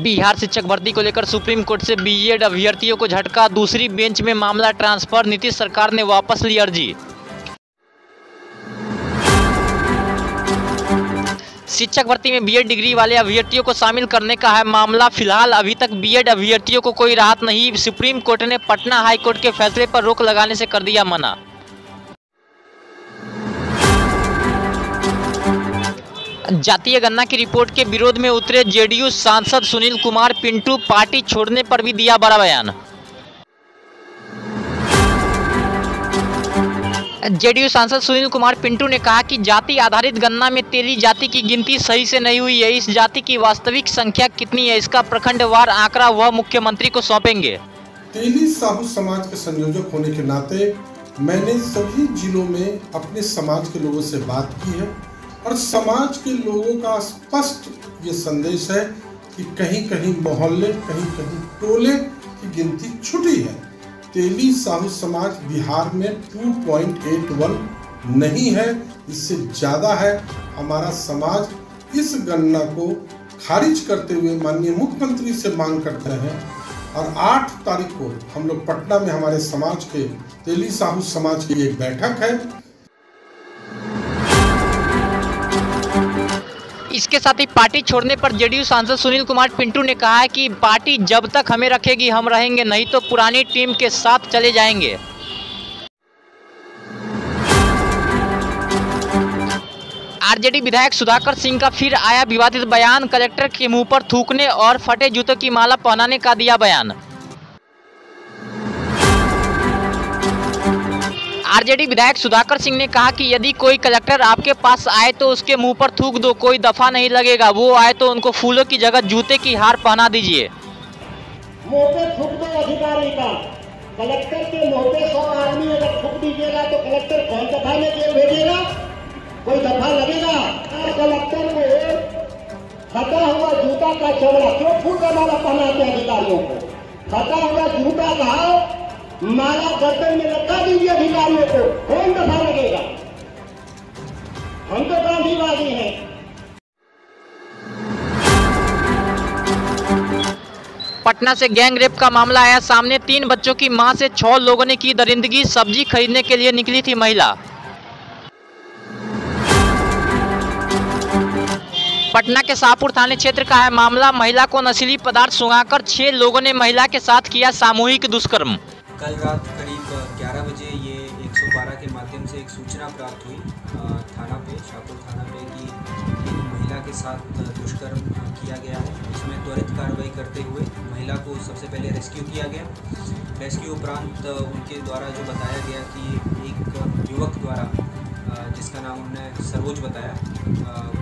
बिहार शिक्षक भर्ती को लेकर सुप्रीम कोर्ट से बीएड अभ्यर्थियों को झटका, दूसरी बेंच में मामला ट्रांसफ़र, नीतीश सरकार ने वापस ली अर्जी। शिक्षक भर्ती में बीएड डिग्री वाले अभ्यर्थियों को शामिल करने का है मामला। फ़िलहाल अभी तक बीएड अभ्यर्थियों को कोई राहत नहीं। सुप्रीम कोर्ट ने पटना हाई कोर्ट के फैसले पर रोक लगाने से कर दिया मना। जातीय गन्ना की रिपोर्ट के विरोध में उतरे जेडीयू सांसद सुनील कुमार, पिंटू पार्टी छोड़ने पर भी दिया बड़ा बयान। जेडीयू सांसद सुनील कुमार, पिंटू ने कहा कि जाति आधारित गन्ना में तेली जाति की गिनती सही से नहीं हुई है। इस जाति की वास्तविक संख्या कितनी है, इसका प्रखंडवार आंकड़ा वह मुख्यमंत्री को सौंपेंगे। तेली साहू समाज के संयोजक होने के नाते मैंने सभी जिलों में अपने समाज के लोगों से बात की है। और समाज के लोगों का स्पष्ट ये संदेश है कि कहीं कहीं मोहल्ले, कहीं कहीं टोले की गिनती छुटी है। तेली साहू समाज बिहार में 2.81 नहीं है, इससे ज़्यादा है। हमारा समाज इस गणना को खारिज करते हुए माननीय मुख्यमंत्री से मांग करते हैं और 8 तारीख को हम लोग पटना में हमारे समाज के, तेली साहू समाज की एक बैठक है। इसके साथ ही पार्टी छोड़ने पर जेडीयू सांसद सुनील कुमार पिंटू ने कहा है कि पार्टी जब तक हमें रखेगी, हम रहेंगे, नहीं तो पुरानी टीम के साथ चले जाएँगे। आरजेडी विधायक सुधाकर सिंह का फिर आया विवादित बयान, कलेक्टर के मुँह पर थूकने और फटे जूतों की माला पहनाने का दिया बयान। आरजेडी विधायक सुधाकर सिंह ने कहा कि यदि कोई कलेक्टर आपके पास आए तो उसके मुँह पर थूक दो, कोई दफ़ा नहीं लगेगा। वो आए तो उनको फूलों की जगह जूते की हार पहना दीजिए। थूक दो अधिकारी का। कलेक्टर के मुँह पे सौ आदमी अगर थूक दीजिएगा तो कलेक्टर कौन दफ़ा में जेल भेजेगा? कोई दफ़ा लगेगा? कलेक्टर को फटा हुआ जूता का चमड़ा क्यों फूल माला पहनाते अधिकारियों को? फटा हुआ जूता का माला गर्दन में लटका दीजिए अधिकारियों को, कौन दफ़ा लगेगा? हम तो गांधीवादी हैं। पटना से गैंग रेप का मामला आया, सामने तीन बच्चों की माँ से छह लोगों ने की दरिंदगी, सब्ज़ी खरीदने के लिए निकली थी महिला। पटना के शाहपुर थाने क्षेत्र का है मामला, महिला को नशीली पदार्थ सुंघाकर छह लोगों ने महिला के साथ किया सामूहिक दुष्कर्म। कल रात करीब 11 बजे ये 112 के माध्यम से एक सूचना प्राप्त हुई थाना पे, शाहपुर थाना पे कि एक महिला के साथ दुष्कर्म किया गया है। इसमें त्वरित कार्रवाई करते हुए महिला को सबसे पहले रेस्क्यू किया गया। रेस्क्यू उपरांत उनके द्वारा जो बताया गया कि एक युवक द्वारा जिसका नाम उन्होंने सरोज बताया।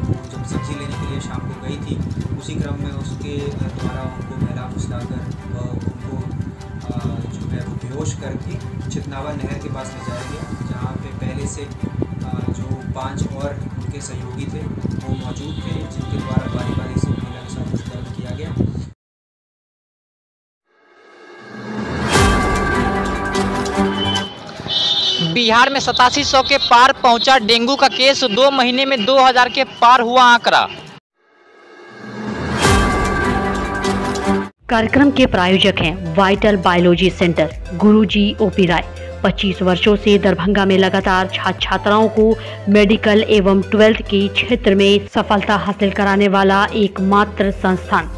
वो जब सब्ज़ी लेने के लिए शाम को गई थी उसी क्रम में उसके द्वारा उनको महिला फुसलाकर अ, उनको जो है वो बेहोश करके चितनावा नहर के पास ले जाया गया जहाँ पे पहले से जो पाँच और उनके सहयोगी थे वो मौजूद थे जिनके द्वारा बारी बारी से महिला के साथ बिहार में सतासी सौ के पार पहुँचा डेंगू का केस, दो महीने में 2000 के पार हुआ आंकड़ा। कार्यक्रम के प्रायोजक हैं vital biology centre Guruji OP Rai. 25 वर्षों से दरभंगा में लगातार छात्र छात्राओं को मेडिकल एवं ट्वेल्थ के क्षेत्र में सफलता हासिल कराने वाला एकमात्र संस्थान।